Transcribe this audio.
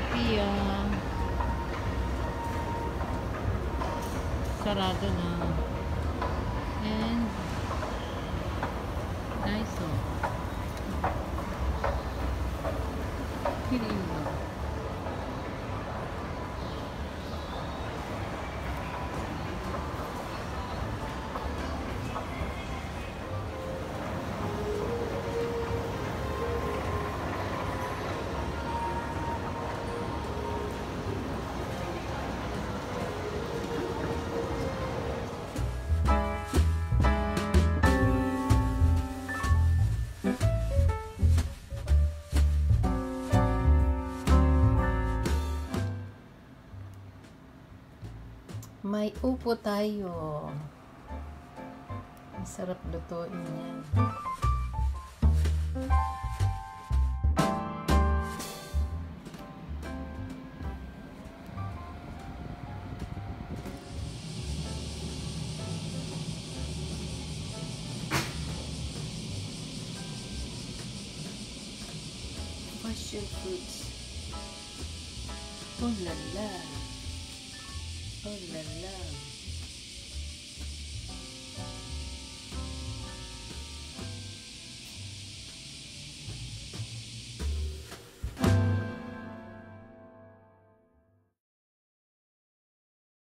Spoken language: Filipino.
Ikea. Sarado na. And Daiso. Kiringo. May upo tayo. Masarap lutuin yan. Passion fruits. Oh la la. Oh la la.